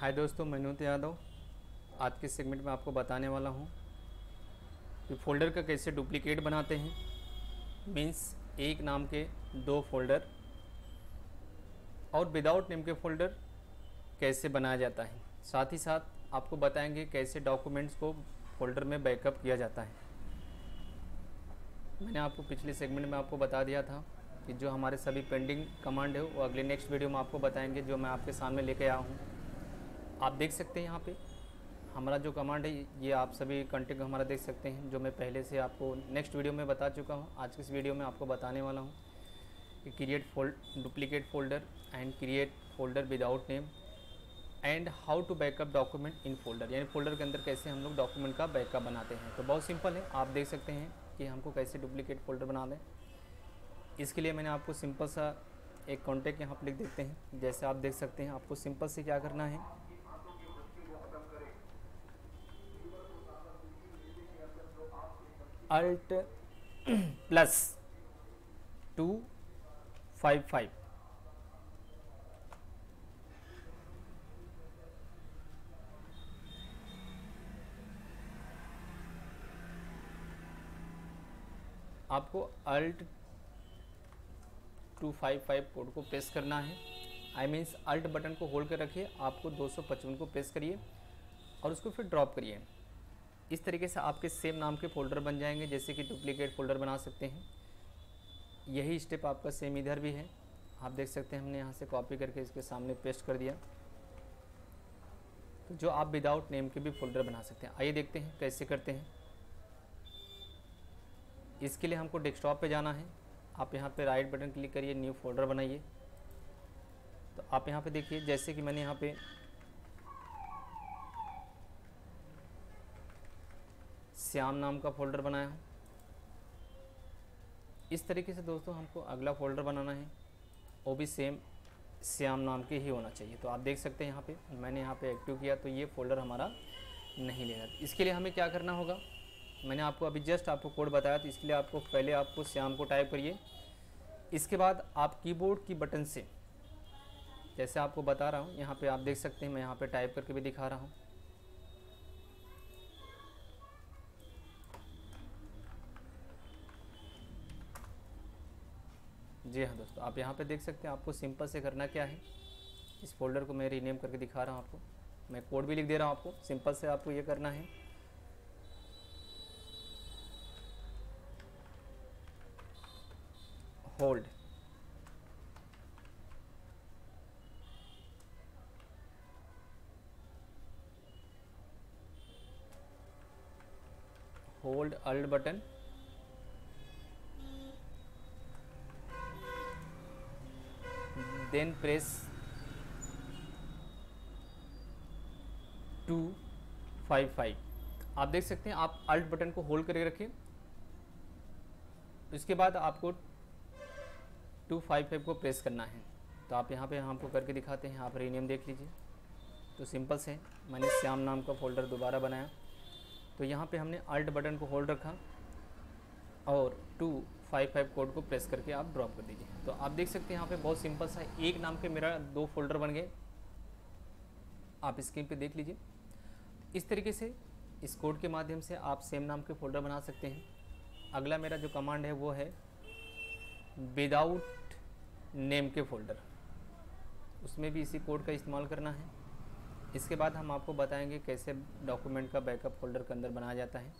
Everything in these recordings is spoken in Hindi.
हाय दोस्तों मनोत यादव। आज के सेगमेंट में आपको बताने वाला हूँ कि फ़ोल्डर का कैसे डुप्लीकेट बनाते हैं। मीन्स एक नाम के दो फोल्डर और विदाउट नेम के फोल्डर कैसे बनाया जाता है। साथ ही साथ आपको बताएँगे कैसे डॉक्यूमेंट्स को फोल्डर में बैकअप किया जाता है। मैंने आपको पिछले सेगमेंट में आपको बता दिया था कि जो हमारे सभी पेंडिंग कमांड है, वो अगले नेक्स्ट वीडियो में आपको बताएँगे, जो मैं आपके सामने लेके आया हूँ। आप देख सकते हैं यहाँ पे। हमारा जो कमांड है, ये आप सभी कंटेंट हमारा देख सकते हैं, जो मैं पहले से आपको नेक्स्ट वीडियो में बता चुका हूँ। आज की इस वीडियो में आपको बताने वाला हूँ कि create fold duplicate folder and create folder without name and how to backup document in folder यानी फोल्डर के अंदर कैसे हम लोग डॉक्यूमेंट का बैकअप बनाते हैं। तो बहुत सिंपल है, आप देख सकते हैं कि हमको कैसे डुप्लीकेट फोल्डर बना दें इसके लिए मैंने आपको सिंपल सा एक कॉन्टेक्ट यहाँ पर लिख देते हैं। जैसे आप देख सकते हैं, आपको सिंपल से क्या करना है Alt plus two five five आपको Alt two five five code को प्रेस करना है। आई मीन्स अल्ट बटन को होल्ड कर रखिए। आपको दो सौ पचपन को प्रेस करिए और उसको फिर ड्रॉप करिए। इस तरीके से आपके सेम नाम के फ़ोल्डर बन जाएँगे, जैसे कि डुप्लीकेट फ़ोल्डर बना सकते हैं। यही स्टेप आपका सेम इधर भी है। आप देख सकते हैं हमने यहाँ से कॉपी करके इसके सामने पेस्ट कर दिया। तो जो आप विदाउट नेम के भी फ़ोल्डर बना सकते हैं। आइए देखते हैं कैसे करते हैं। इसके लिए हमको डेस्कटॉप पे जाना है। आप यहाँ पे राइट बटन क्लिक करिए न्यू फोल्डर बनाइए। तो आप यहाँ पे देखिए, जैसे कि मैंने यहाँ पे श्याम नाम का फोल्डर बनाया हूँ। इस तरीके से दोस्तों हमको अगला फोल्डर बनाना है। वो भी सेम श्याम नाम के ही होना चाहिए। तो आप देख सकते हैं यहाँ पे, मैंने यहाँ पे एक्टिव किया तो ये फोल्डर हमारा नहीं लेना इसके लिए हमें क्या करना होगा? मैंने आपको अभी जस्ट आपको कोड बताया तो इसके लिए आपको पहले आपको श्याम को टाइप करिए। इसके बाद आप कीबोर्ड की बटन से, जैसे आपको बता रहा हूँ, यहाँ पे आप देख सकते हैं, मैं यहाँ पे टाइप करके भी दिखा रहा हूँ। जी हाँ दोस्तों, आप यहाँ पे देख सकते हैं आपको सिंपल से करना क्या है। इस फोल्डर को मैं रीनेम करके दिखा रहा हूँ आपको। मैं कोड भी लिख दे रहा हूँ आपको सिंपल से आपको ये करना है। Hold hold Alt button two five five आप देख सकते हैं, आप अल्ट बटन को होल्ड करके रखें। इसके बाद आपको टू फाइव फाइव को प्रेस करना है। तो आप यहाँ पे हमको करके दिखाते हैं। आप रीनेम देख लीजिए। तो सिंपल से मैंने श्याम नाम का फोल्डर दोबारा बनाया। तो यहाँ पे हमने अल्ट बटन को होल्ड रखा। और टू फाइव फाइव कोड को प्रेस करके आप ड्रॉप कर दीजिए। तो आप देख सकते हैं यहाँ पे बहुत सिंपल सा एक नाम के मेरा दो फोल्डर बन गए। आप स्क्रीन पे देख लीजिए। इस तरीके से इस कोड के माध्यम से आप सेम नाम के फोल्डर बना सकते हैं। अगला मेरा जो कमांड है वो है विदाउट नेम के फोल्डर उसमें भी इसी कोड का इस्तेमाल करना है। इसके बाद हम आपको बताएँगे कैसे डॉक्यूमेंट का बैकअप फोल्डर के अंदर बनाया जाता है।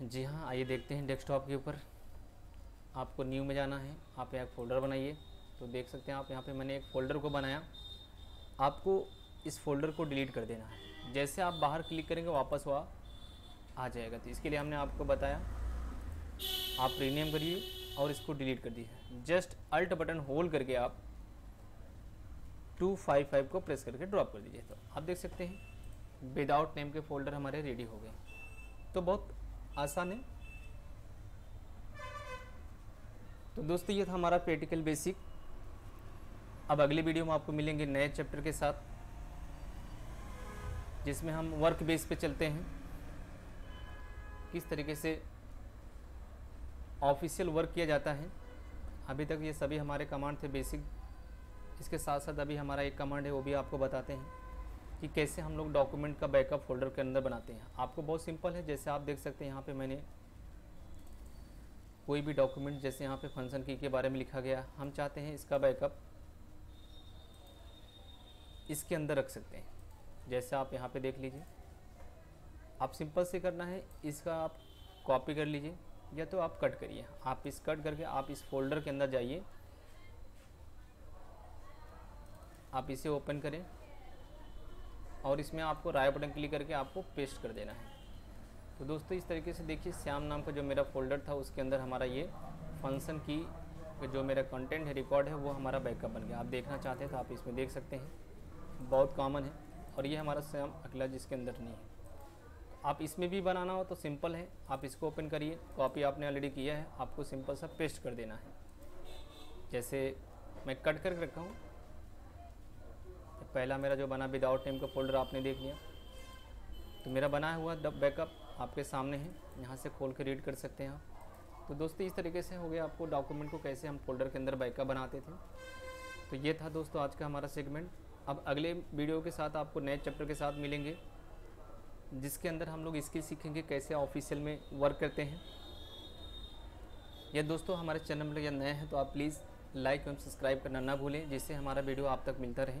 जी हाँ आइए देखते हैं डेस्कटॉप के ऊपर। आपको न्यू में जाना है, आप यहाँ फोल्डर बनाइए। तो देख सकते हैं आप, यहाँ पे मैंने एक फ़ोल्डर को बनाया। आपको इस फोल्डर को डिलीट कर देना है। जैसे आप बाहर क्लिक करेंगे, वापस वह आ जाएगा। तो इसके लिए हमने आपको बताया, आप रीनेम करिए और इसको डिलीट कर दीजिए। जस्ट अल्ट बटन होल्ड करके आप टू फाइव फाइव को प्रेस करके ड्रॉप कर दीजिए। तो आप देख सकते हैं विदाउट नेम के फोल्डर हमारे रेडी हो गए। तो बहुत आसान है। तो दोस्तों, ये था हमारा प्रैक्टिकल बेसिक अब अगले वीडियो में आपको मिलेंगे नए चैप्टर के साथ, जिसमें हम वर्क बेस पे चलते हैं। किस तरीके से ऑफिशियल वर्क किया जाता है, अभी तक ये सभी हमारे कमांड थे बेसिक इसके साथ साथ अभी हमारा एक कमांड है, वो भी आपको बताते हैं। कि कैसे हम लोग डॉक्यूमेंट का बैकअप फोल्डर के अंदर बनाते हैं। आपको बहुत सिंपल है, जैसे आप देख सकते हैं यहाँ पे मैंने कोई भी डॉक्यूमेंट जैसे यहाँ पे फ़ंक्शन की के बारे में लिखा गया, हम चाहते हैं इसका बैकअप इसके अंदर रख सकते हैं। जैसे आप यहाँ पे देख लीजिए, आप सिंपल से करना है, इसका आप कॉपी कर लीजिए, या तो आप कट करिए। आप इस कट करके आप इस फोल्डर के अंदर जाइए, आप इसे ओपन करें। और इसमें आपको राय बटन क्लिक करके आपको पेस्ट कर देना है। तो दोस्तों, इस तरीके से देखिए, श्याम नाम का जो मेरा फोल्डर था, उसके अंदर हमारा ये फ़ंक्शन की जो मेरा कंटेंट है, रिकॉर्ड है, वो हमारा बैकअप बन गया। आप देखना चाहते हैं तो आप इसमें देख सकते हैं। बहुत कॉमन है और ये हमारा श्याम अगला जिसके अंदर नहीं है। आप इसमें भी बनाना हो तो सिंपल है। आप इसको ओपन करिए, कॉपी आपने ऑलरेडी किया है, आपको सिंपल सा पेस्ट कर देना है। जैसे मैं कट करके रखा हूँ पहला मेरा जो बना विदाउट नेम का फोल्डर आपने देख लिया। तो मेरा बनाया हुआ बैकअप आपके सामने है, यहाँ से खोल के रीड कर सकते हैं आप। तो दोस्तों, इस तरीके से हो गया आपको डॉक्यूमेंट को कैसे हम फोल्डर के अंदर बैकअप बनाते थे। तो ये था दोस्तों आज का हमारा सेगमेंट। अब अगले वीडियो के साथ आपको नए चैप्टर के साथ मिलेंगे, जिसके अंदर हम लोग इसकी सीखेंगे, कैसे ऑफिशियल में वर्क करते हैं। या दोस्तों, हमारे चैनल में या नए हैं तो आप प्लीज़ लाइक एवं सब्सक्राइब करना ना भूलें, जिससे हमारा वीडियो आप तक मिलता रहे।